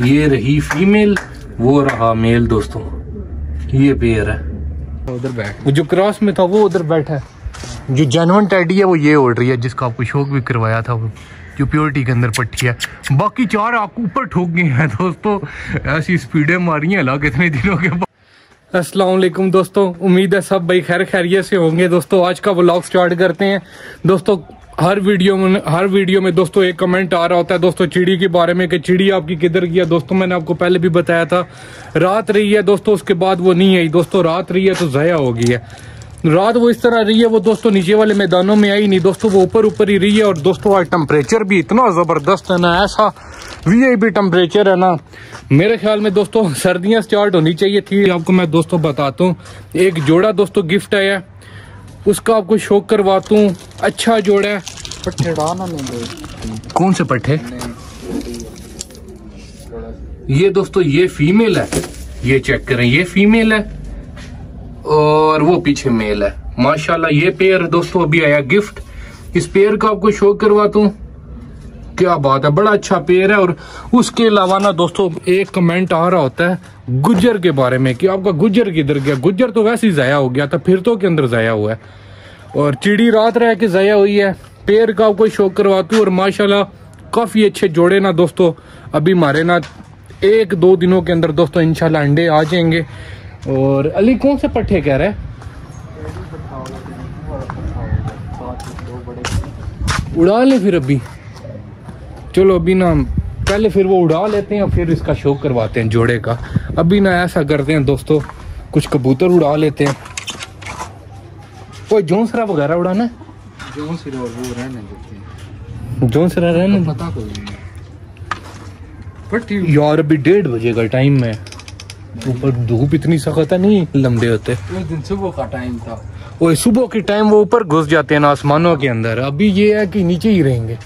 ये रही फीमेल वो रहा मेल दोस्तों। ये पेयर है। उधर बैठ। जो क्रॉस में था वो उधर बैठा है। जो जानवन टैडी है वो ये ओढ़ रही है जिसका आपको शौक भी करवाया था वो। जो प्योरिटी के अंदर पट्टी है। बाकी चार आपको ऊपर ठोक गए हैं दोस्तों। ऐसी स्पीडें मारी हैं अल्लाह कितने दिनों के बाद। अस्सलाम वालेकुम दोस्तों। उम्मीद है सब भाई खैर खैरियत से होंगे। दोस्तों आज का व्लॉग स्टार्ट करते हैं। दोस्तों हर वीडियो में, हर वीडियो में दोस्तों एक कमेंट आ रहा होता है दोस्तों चिड़ी के बारे में कि चिड़ी आपकी किधर गया दोस्तों मैंने आपको पहले भी बताया था, रात रही है दोस्तों, उसके बाद वो नहीं आई। दोस्तों रात रही है तो जया हो गई है। रात वो इस तरह रही है, वो दोस्तों नीचे वाले मैदानों में आई, नहीं दोस्तों वो ऊपर ऊपर ही रही है और दोस्तों आज टेम्परेचर भी इतना ज़बरदस्त है ना, ऐसा वी आई पी टेम्परेचर है ना। मेरे ख्याल में दोस्तों, सर्दियाँ स्टार्ट होनी चाहिए थी। आपको मैं दोस्तों बताता हूँ, एक जोड़ा दोस्तों गिफ्ट आया। उसका आपको शौक करवाता हूँ अच्छा जोड़ा है। पट्टे कौन से पट्टे ये दोस्तों ये फीमेल है। ये चेक करें ये फीमेल है। और वो पीछे मेल है। माशाल्लाह ये पेयर दोस्तों अभी आया गिफ्ट इस पेयर का आपको शो करवाता हूँ क्या बात है? बड़ा अच्छा पेड़ है और उसके अलावा ना दोस्तों, एक कमेंट आ रहा होता है गुजर के बारे में कि आपका गुजर किधर गया? गुजर तो वैसे ही जया हो गया था, फिर तो के अंदर जया हुआ है। और चिड़ी रात रह के जया हुई है। पेड़ का कोई शो करवाती और माशाल्लाह काफ़ी अच्छे जोड़े ना दोस्तों, अभी हमारे ना एक दो दिनों के अंदर दोस्तों इनशाला अंडे आ जाएँगे। और अली, कौन से पट्टे कह रहे उड़ा ले फिर अभी। चलो अभी ना पहले फिर वो उड़ा लेते हैं और फिर इसका शो करवाते हैं जोड़े का। अभी ना ऐसा करते हैं दोस्तों कुछ कबूतर उड़ा लेते हैं। कोई जोंसरा वगैरह उड़ाना है? जो सिर वो रहने देते हैं। जोंसरा रहने दो। पता कोई नहीं यार अभी डेढ़ बजे का टाइम है। ऊपर धूप इतनी सख्त है नहीं लंबे होते। उस दिन सुबह का टाइम था। वो सुबह के टाइम वो ऊपर घुस जाते हैं ना आसमानों के अंदर। अभी ये है कि नीचे ही रहेंगे।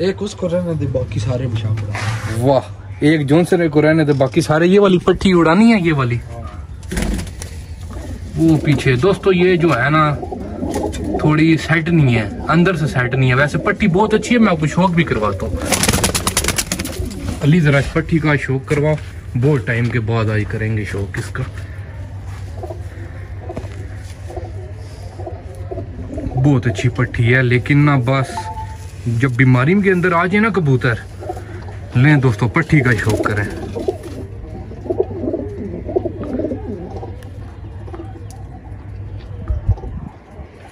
एक उसको रहने दे, बाकी सारे बिछा पड़ा। वाह, एक जोन से को रहने तो बाकी सारे, ये वाली पट्टी उड़ानी है, ये वाली? वो पीछे, दोस्तों, ये जो है ना, थोड़ी सेट नहीं है, अंदर से सेट नहीं है। वैसे पट्टी बहुत अच्छी है, मैं आपको शौक भी करवाता हूँ। अली, जरा पट्टी का शौक करवाओ। बहुत टाइम के बाद आई करेंगे शौक इसका। बहुत अच्छी पट्टी है, लेकिन ना बस जब बीमारी के अंदर आ जाए ना कबूतर, लें दोस्तों, पट्टी का शौक करें।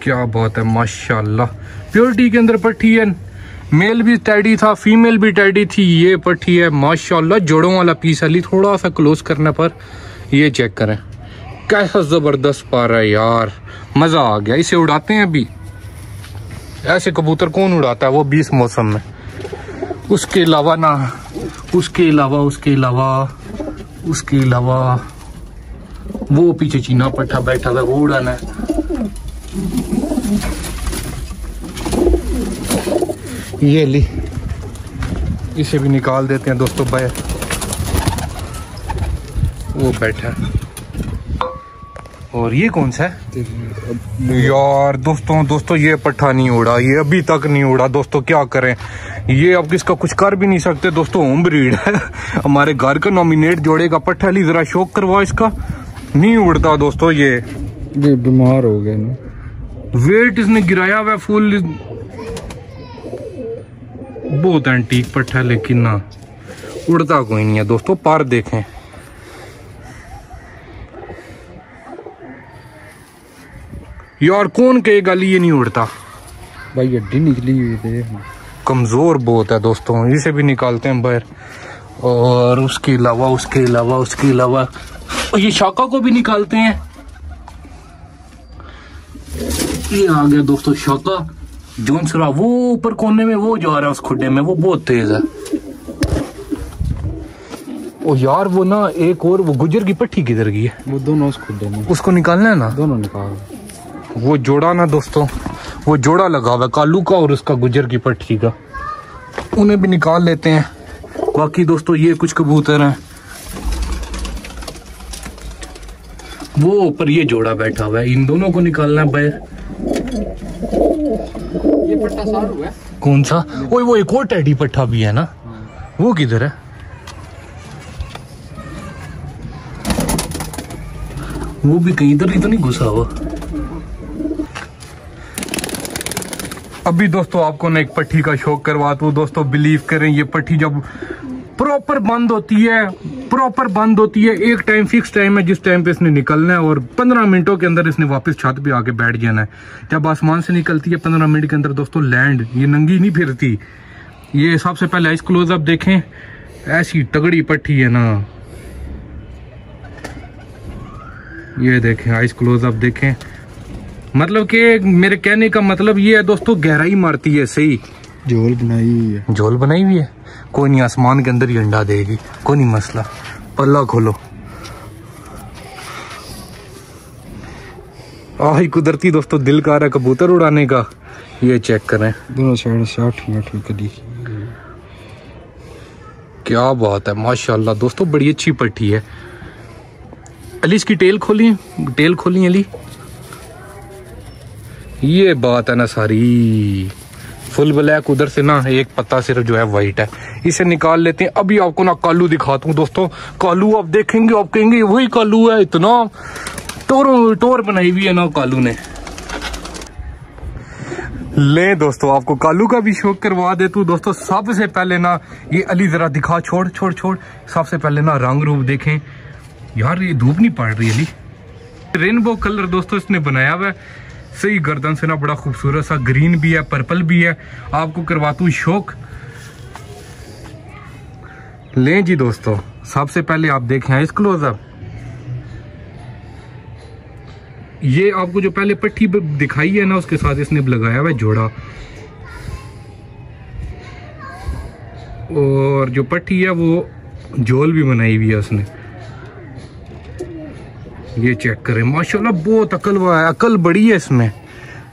क्या बात है, माशाल्लाह। प्योरिटी के अंदर पट्टी है। मेल भी टैडी था, फीमेल भी टैडी थी, ये पट्टी है। माशाल्लाह, जोड़ों वाला पीस अली थोड़ा सा क्लोज करने पर ये चेक करें। कैसा ज़बरदस्त पा रहा है यार। मज़ा आ गया। इसे उड़ाते हैं अभी। ऐसे कबूतर कौन उड़ाता है वो बीस मौसम में? उसके अलावा ना, उसके अलावा उसके अलावा उसके अलावा, वो पीछे चीना पट्टा बैठा हुआ वो उड़ाना है। ये ली। इसे भी निकाल देते हैं दोस्तों बाहर वो बैठा है। और ये कौन सा है? यार दोस्तों दोस्तों ये पट्टा नहीं उड़ा ये अभी तक नहीं उड़ा। दोस्तों क्या करें? ये अब इसका कुछ कर भी नहीं सकते। दोस्तों होम ब्रीड है। हमारे घर का नॉमिनेट जोड़ेगा पट्टा ली जरा शौक करवा इसका। नहीं उड़ता दोस्तों ये। ये बीमार हो गए ना। वेट इसने गिराया हुआ है फुल बहुत एंटीक पट्टा लेकिन ना उड़ता कोई नहीं है। दोस्तों पार देखें। यार कौन कहेगा ये नहीं उड़ता? भाई हड्डी निकली हुई थे कमज़ोर बहुत है दोस्तों इसे भी निकालते हैं बाहर। और उसके अलावा उसके अलावा उसके अलावा। ये शाका को भी निकालते हैं। ये आ गया दोस्तों शाका जोन सरा वो ऊपर कोने में वो जा रहा है उस खुडे में वो बहुत तेज है। ओ यार वो ना एक और वो गुजर की पट्टी किधर गई है? वो दोनों उस खुदे में। उसको निकालना है ना? दोनों निकाल। वो जोड़ा ना दोस्तों वो जोड़ा लगा हुआ कालू का और उसका गुजर की पट्टी का। उन्हें भी निकाल लेते हैं। बाकी दोस्तों ये कुछ कबूतर हैं। वो ऊपर ये जोड़ा बैठा हुआ है इन दोनों को निकालना है बाहर कौन सा? ओए वो एक और टैडी पट्टा भी है ना? वो किधर है? वो भी कहीं इधर ही तो नहीं घुसा हुआ? अभी दोस्तों आपको ना एक पट्टी का शौक करवाता हूँ दोस्तों बिलीव करें, ये पट्टी जब प्रॉपर बंद होती है प्रॉपर बंद होती है, एक टाइम फिक्स टाइम है, जिस टाइम पे इसने निकलना है और पंद्रह मिनटों के अंदर इसने वापस छत पे आके बैठ जाना है। जब आसमान से निकलती है पंद्रह मिनट के अंदर, दोस्तों लैंड ये नंगी नहीं फिरती। ये सबसे पहले आइस क्लोजअप देखें। ऐसी तगड़ी पट्टी है ना। ये देखें आइस क्लोजअप देखें। मतलब कि मेरे कहने का मतलब ये है दोस्तों गहराई मारती है सही। झोल बनाई हुई है। झोल बनाई हुई है? कोई नहीं आसमान के अंदर ही अंडा देगी। कोई नहीं मसला। पल्ला खोलो। आही कुदरती दोस्तों दिल का रहा कबूतर उड़ाने का। ये चेक करें। दोनों साइड साठ मीटर कदी क्या बात है माशाल्लाह। दोस्तों बड़ी अच्छी पट्टी है। अली इसकी टेल खोली टेल खोली अली? ये बात है ना सारी। फुल ब्लैक उधर से ना, एक पत्ता सिर्फ़ जो है वाइट है। इसे निकाल लेते हैं। अभी आपको ना कालू दिखाता हूँ दोस्तों। कालू आप देखेंगे, आप कहेंगे, वही कालू है इतना। टोर टोर बनाई हुई है ना कालू ने। ले दोस्तों, आपको कालू का भी शौक करवा दे तू। दोस्तों, सबसे पहले ना ये अली जरा दिखा, छोड़ छोड़ छोड़। सबसे पहले ना रंग रूप देखें। यार, ये धूप नहीं पड़ रही अली। रेनबो कलर दोस्तों, इसने बनाया हुआ है। सही गर्दन से ना बड़ा खूबसूरत सा ग्रीन भी है, पर्पल भी है। आपको करवाता शौक। लें जी दोस्तों, सबसे पहले आप देखें इस क्लोजअप ये आपको जो पहले पट्टी दिखाई है ना, उसके साथ इसने लगाया हुआ जोड़ा। और जो पट्टी है, वो झोल भी बनाई हुई है उसने। ये चेक करें। माशाल्लाह, बहुत अकल हुआ है अकल बड़ी है इसमें।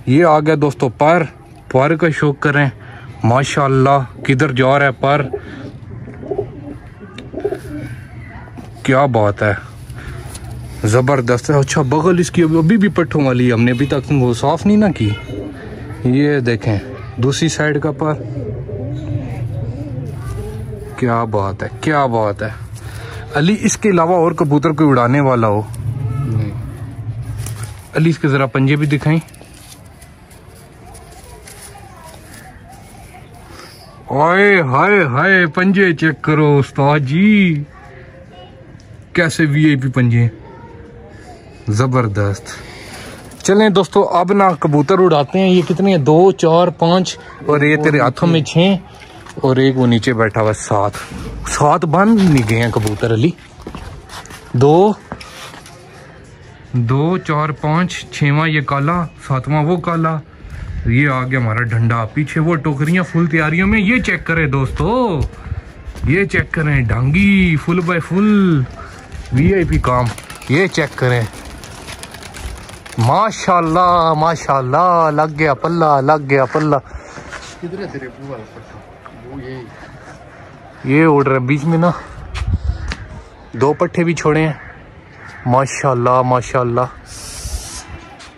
ये आ गया दोस्तों, पर। पर का शौक करें। माशाल्लाह, किधर जा रहा है पर? क्या बात है। ज़बरदस्त है। अच्छा बगल इसकी अभी अभी भी पट्टों वाली है। हमने अभी तक वो साफ़ नहीं ना की। ये देखें, दूसरी साइड का पर। क्या बात है, क्या बात है। अली, इसके अलावा और कबूतर कोई उड़ाने वाला हो? अली इसके जरा पंजे भी दिखाएँ। ओए हाय हाय, पंजे चेक करो उस्ताद जी। कैसे वीआईपी पंजे? ज़बरदस्त। चलें दोस्तों, अब ना कबूतर उड़ाते हैं। ये कितने दो, चार, पाँच, और ये तेरे हाथों में छः और एक वो नीचे बैठा हुआ सात। सात बन नहीं गए हैं कबूतर अली। दो दो चार पाँच छवा ये काला सातवां वो काला। ये आ गया हमारा डंडा। पीछे वो टोकरियाँ फुल तैयारियों में ये चेक करें दोस्तों। ये चेक करें Dangi full by full. VIP काम। ये चेक करें। माशाल्लाह माशाल्लाह लग गया पल्ला लग गया पल्ला। किधर है तेरे वो ये ये उड़ रहा है बीच में ना। दो पट्टे भी छोड़े हैं। माशाल्लाह माशाल्लाह।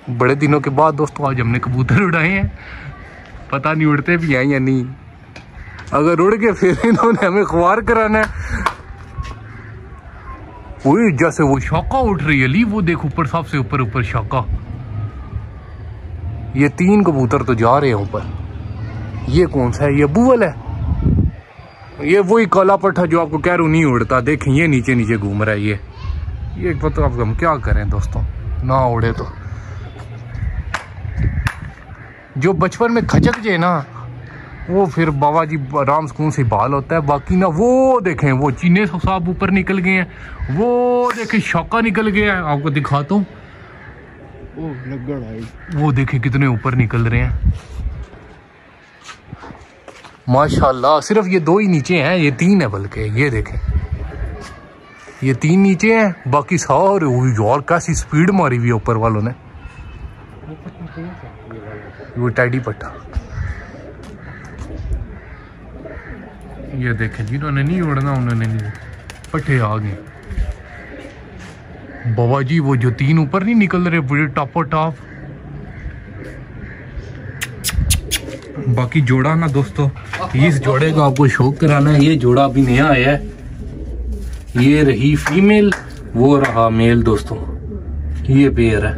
बड़े दिनों के बाद दोस्तों, आज हमने कबूतर उड़ाए हैं। पता नहीं उड़ते भी हैं या नहीं। अगर उड़ के फिर इन्होंने हमें ख्वार कराना है। वही जैसे वो शाका उठ रही है, ली वो देख, ऊपर सबसे ऊपर ऊपर शाका ये तीन कबूतर तो जा रहे हैं ऊपर। ये कौन सा है? ये बुवल है। ये वही काला पट्टा जो आपको कह हूँ, नहीं उड़ता। देखें, ये नीचे नीचे घूम रहा है, ये। ये पता अब हम क्या करें दोस्तों? ना उड़े तो। जो बचपन में खचक जे ना वो फिर बाबा जी आराम सुकून से बाल होता है। बाकी ना वो देखें वो चीने साहब ऊपर निकल गए हैं। वो देखें शौका निकल गया है। आपको दिखाता हूँ। वो देखें कितने ऊपर निकल रहे हैं। माशाल्लाह सिर्फ़ ये दो ही नीचे हैं ये तीन है बल्कि ये देखें। ये तीन नीचे हैं, बाकी सारे यार कैसी स्पीड मारी हुई ऊपर वालों ने। वो टैडी पट्टा। ये देखें, जिन्होंने नहीं उड़ना उन्होंने नहीं पट्टे आ गए। बाबा जी, वो जो तीन ऊपर नहीं निकल रहे बड़े टॉपो टॉप बाकी जोड़ा ना दोस्तों इस जोड़े का आपको शौक कराना है, ये जोड़ा अभी नया आया है। ये रही फीमेल वो रहा मेल दोस्तों। ये पेयर है।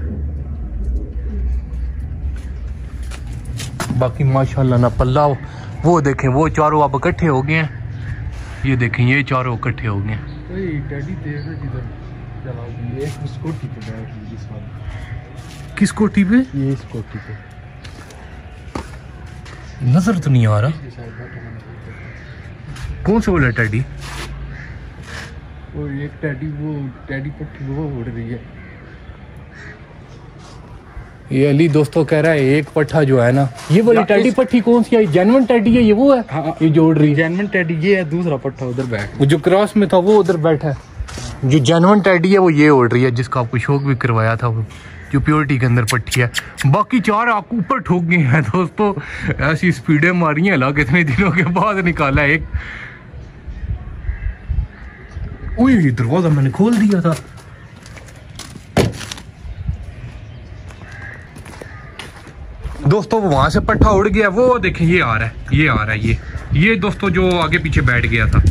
बाकी माशाल्लाह ना पल्ला वो देखें वो चारों अब इकट्ठे हो गए हैं। ये देखें ये चारों इकट्ठे हो गए हैं। ये एक स्कूटी पे बैठ गई इस किस कोठी पे? ये नज़र तो नहीं आ रहा। ये कौन सा बोला टैडी और एक टैडी वो टैडी पट्टी वो उड़ रही है। ये अली दोस्तों कह रहा है एक पट्ठा जो है ना ये वाली टैडी पट्टी कौन सी है? जेनवन टैडी है ये वो है? हाँ ये जोड़ रही है। जैनमन टैडी ये है दूसरा पट्टा उधर बैठ। वो जो क्रॉस में था वो उधर बैठा है। जो जेनवन टैडी है वो ये ओढ़ रही है जिसका आपको शौक भी करवाया था वो जो प्योरिटी के अंदर पट्टी है। बाकी चार आपको ऊपर ठोक गए हैं दोस्तों। ऐसी स्पीडें मारी हैं अल्लाह कितने दिनों के बाद निकाला एक। उई दरवाज़ा मैंने खोल दिया था। दोस्तों वो वहाँ से पट्टा उड़ गया वो देखें ये आ रहा है ये आ रहा है ये। ये दोस्तों जो आगे पीछे बैठ गया था।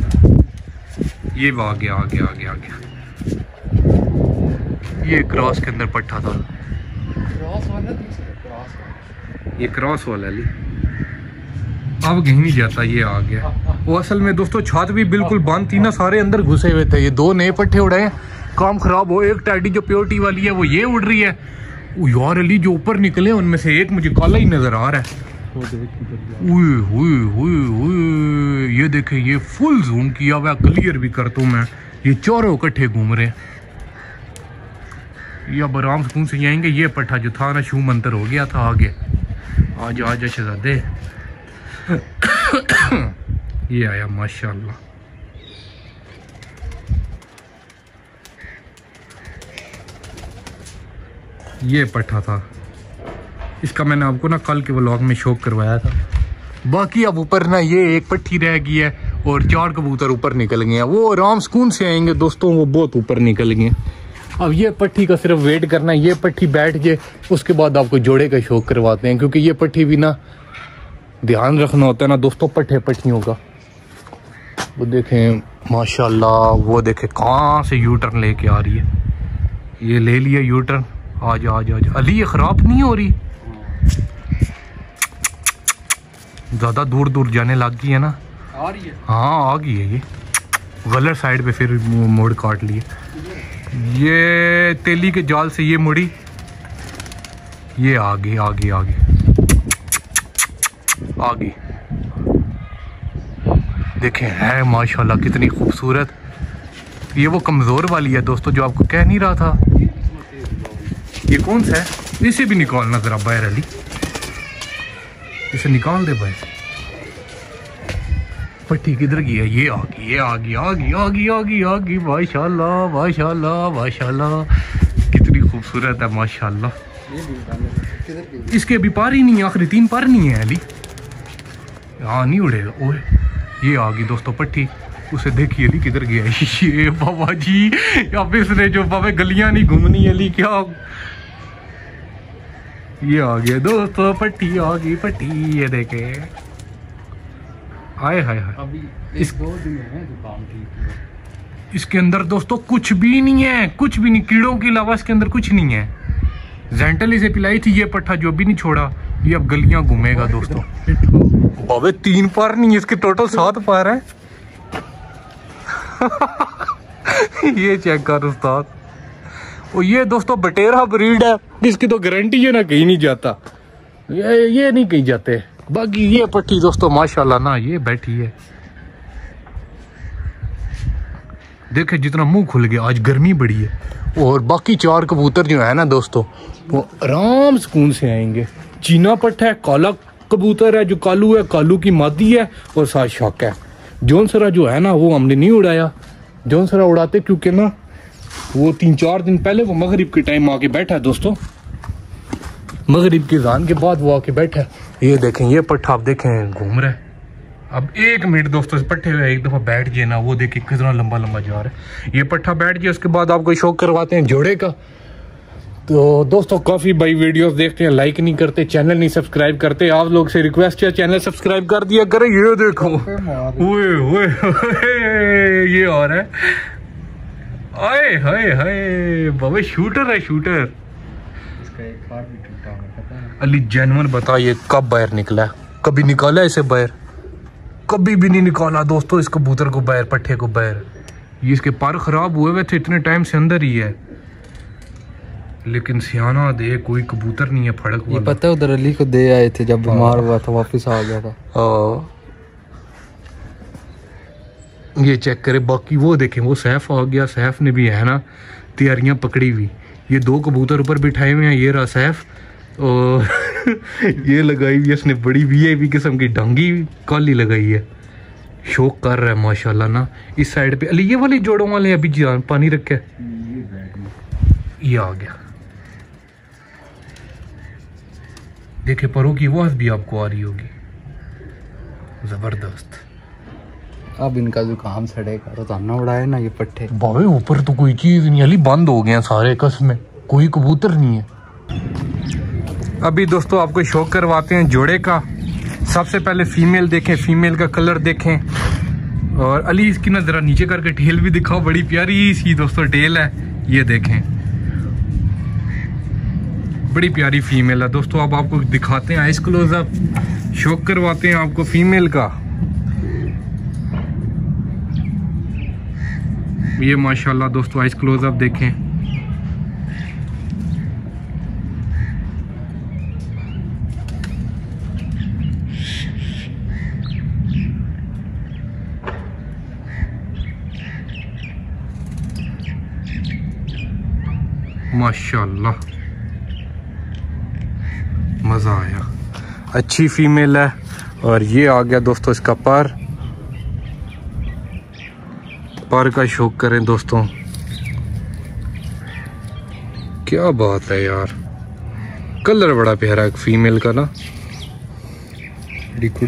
ये वो आ गया आ गया आ गया आ गया ये क्रॉस के अंदर पट्टा था। क्रॉस वाला दूसरा क्रॉस वाला। ये क्रॉस वाला ली। अब कहीं नहीं जाता ये आ गया। वो असल में दोस्तों छत भी बिल्कुल बंद थी ना सारे अंदर घुसे हुए थे। ये दो नए पट्टे उड़े हैं। काम खराब हो एक टैडी जो प्योरिटी वाली है वो ये उड़ रही है। यार अली जो ऊपर निकले उनमें से एक मुझे काला ही नज़र आ रहा है। उए उए उए ये देखे ये फुल जूम किया हुआ क्लियर भी करता हूँ मैं। ये चारों इकट्ठे घूम रहे हैं। ये अब आराम सुकून से आएँगे ये पट्टा जो था ना शू मंतर हो गया था आगे। आज आज शहजादे। ये आया माशाल्लाह ये पट्टा था। इसका मैंने आपको ना कल के व्लॉग में शौक करवाया था। बाकी अब ऊपर ना ये एक पट्टी रह गई है और चार कबूतर ऊपर निकल गए हैं। वो आराम सुकून से आएँगे दोस्तों, वो बहुत ऊपर निकल गए। अब ये पट्टी का सिर्फ़ वेट करना ये पट्टी बैठ के उसके बाद आपको जोड़े का शौक करवाते हैं, क्योंकि ये पट्टी भी ना ध्यान रखना होता है ना दोस्तों पट्टे पट्टियों का। वो देखें माशाल्लाह वो देखें कहाँ से यू टर्न लेके आ रही है। ये ले लिया यू टर्न आज आज आज। अली ये खराब नहीं हो रही? ज़्यादा दूर दूर जाने लग गई है ना? आ रही है। हाँ आ गई है ये। गलत साइड पे फिर मोड़ काट लिए। ये तेली के जाल से ये मुड़ी। ये आ गई आ गई आ गई आ गई। देखें है माशाल्लाह कितनी खूबसूरत। ये वो कमज़ोर वाली है दोस्तों जो आपको कह नहीं रहा था। ये कौन सा है? इसे भी निकालना जरा बाहर अली। इसे निकाल दे भाई। पट्टी किधर गई है? ये आ गई ये आ गई आ गई आ गई आ गई आ गई। माशाल्लाह माशाल्लाह माशाल्लाह। कितनी खूबसूरत है माशाल्लाह। इसके अभी पार ही नहीं है आखिरी तीन पार नहीं है अली। हाँ नहीं उड़ेगा। ओए ये आ गई दोस्तों पट्टी। उसे देखिए अली किधर गया। ये बाबा जी अब इसने जो बाबा गलियाँ नहीं घूमनी अली क्या? ये आ गया दोस्तों पट्टी आ गई पट्टी ये देखे। हाय हाय हाय अभी इस- इस दो दिन है दुकान ठीक इसके अंदर दोस्तों कुछ भी नहीं है कुछ भी नहीं। कीड़ों के अलावा इसके अंदर कुछ नहीं है। जेंटल इसे पिलाई थी ये पट्टा जो भी नहीं छोड़ा ये अब गलियाँ घूमेगा दोस्तों। बाबे तीन पार नहीं इसके टोटल सात पार है। ये चेक कर, उस्ताद। और ये दोस्तों, बटेरा ब्रीड है, इसकी तो गारंटी है ना, कहीं नहीं जाता। ये ये नहीं कहीं जाते। बाकी ये पट्टी दोस्तों, माशाल्लाह ना, ये बैठी है। देखे, जितना मुँह खुल गया, आज गर्मी बड़ी है। और बाकी चार कबूतर जो है ना दोस्तों, वो आराम सुकून से आएँगे। चीना पट्टा है, काला कबूतर है, जो कालू है, कालू की मादी है, और साथ शक है। जौनसरा जो है ना, वो हमने नहीं उड़ाया। जौनसरा उड़ाते क्योंकि ना, वो तीन चार दिन पहले वो मगरिब के टाइम आके बैठा है दोस्तों। मगरिब की जान के बाद वो आके बैठा है। ये देखें, ये पट्ठा आप देखें घूम रहा है। अब एक मिनट दोस्तों पट्टे में एक दफ़ा बैठ जाए ना, वो देखिए कितना लंबा लंबा जा रहा है। ये पट्ठा बैठ जाए उसके बाद आपको शौक करवाते हैं जोड़े का? तो दोस्तों काफ़ी भाई वीडियोस देखते हैं लाइक नहीं करते चैनल नहीं सब्सक्राइब करते आप लोग से रिक्वेस्ट है चैनल सब्सक्राइब कर दिया करें ये देखो। ओए ओए ये और है। आए हाय हाय बाबा शूटर है शूटर अली जैनवन बता ये कब बाहर निकला कभी निकाला इसे बाहर? कभी भी नहीं निकाला दोस्तों इस कबूतर को बाहर पट्टे को बाहर। ये इसके पर खराब हुए हुए थे इतने टाइम से अंदर ही है। लेकिन सियाना दे कोई कबूतर नहीं है फड़क ये पता है उधर अली को दे आए थे जब बीमार हुआ था वापस आ गया था। हाँ। ये चेक करे बाकी वो देखें वो सैफ आ गया सैफ ने भी है ना तैयारियाँ पकड़ी हुई। ये दो कबूतर ऊपर बिठाए हुए हैं ये रहा सैफ और ये लगाई हुई है इसने बड़ी वी किस्म की ढंगी काली लगाई है। शौक कर रहा है माशाल्लाह ना इस साइड पे। अली ये वाली जोड़ों वाले अभी जान पानी रखे। ये आ गया। देखे परों की आवाज़ भी आपको आ रही होगी। ज़बरदस्त। अब इनका जो काम सड़ेगा रोज़ाना उड़ाए ना ये पट्टे। बाबे ऊपर तो कोई चीज़ नहीं अली बंद हो गया सारे कसमें कोई कबूतर नहीं है। अभी दोस्तों आपको शौक करवाते हैं जोड़े का। सबसे पहले फीमेल देखें फीमेल का कलर देखें। और अली इसकी ना जरा नीचे करके टेल भी दिखाओ बड़ी प्यारी सी दोस्तों टेल है। ये देखें। बड़ी प्यारी फीमेल है। दोस्तों, अब आपको दिखाते हैं आइस क्लोजअप शौक करवाते हैं आपको फीमेल का। ये माशाल्लाह दोस्तों आइस क्लोजअप देखें। माशाल्लाह। मज़ा आया। अच्छी फीमेल है और ये आ गया दोस्तों इसका पर। पर का शौक करें दोस्तों। क्या बात है यार। कलर बड़ा प्यारा है फीमेल का ना।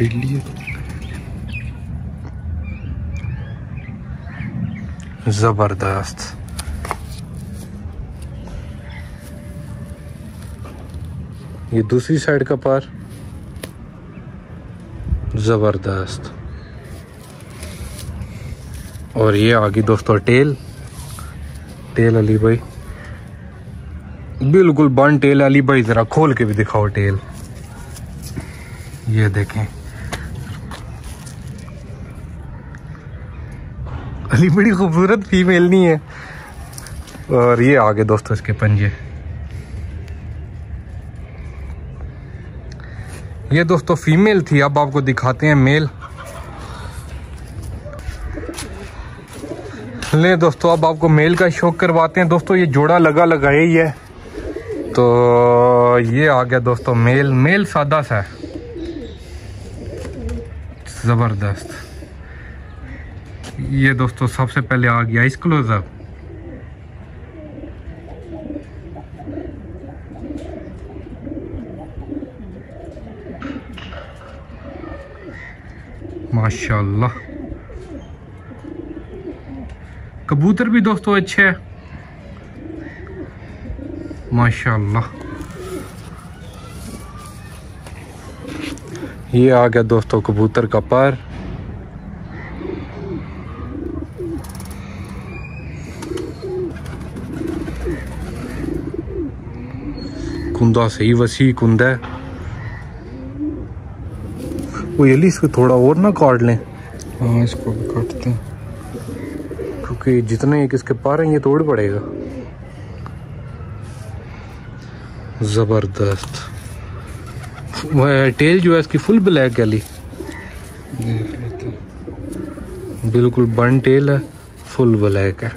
लिए। ज़बरदस्त। ये दूसरी साइड का पार। ज़बरदस्त। और ये आ गई दोस्तों, टेल। टेल अली भाई। बिल्कुल बन टेल अली भाई, जरा खोल के भी दिखाओ टेल। ये देखें। अली बड़ी खूबसूरत फीमेल नहीं है। और ये आगे दोस्तों, इसके पंजे। ये दोस्तों फीमेल थी, अब आपको दिखाते हैं मेल। ले दोस्तों, अब आपको मेल का शौक करवाते हैं। दोस्तों, ये जोड़ा लगा लगा ही है तो ये आ गया दोस्तों मेल। मेल सादा सा है। ज़बरदस्त। ये दोस्तों सबसे पहले आ गया इस माशाल्लाह। कबूतर भी दोस्तों अच्छे है। माशाल्लाह। ये आ गया दोस्तों कबूतर का पर। कुंदा सही वसी कुंदा है। वो ये इसको थोड़ा और ना काट लें। हाँ इसको भी काटते हैं। क्योंकि जितने एक इसके पार हैं ये तोड़ पड़ेगा। ज़बरदस्त। वह टेल जो है इसकी फुल ब्लैक ली देख लेते हैं। बिल्कुल बन टेल है फुल ब्लैक है।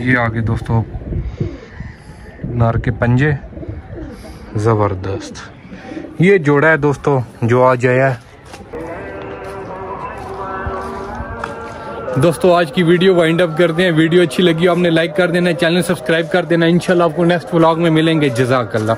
ये आगे दोस्तों नार के पंजे। ज़बरदस्त। ये जोड़ा है दोस्तों, जो आज आया है। दोस्तों, आज की वीडियो वाइंड अप करते हैं वीडियो अच्छी लगी हो, आपने लाइक कर देना चैनल सब्सक्राइब कर देना। इंशाल्लाह आपको नेक्स्ट व्लॉग में मिलेंगे। जजाकल्ला।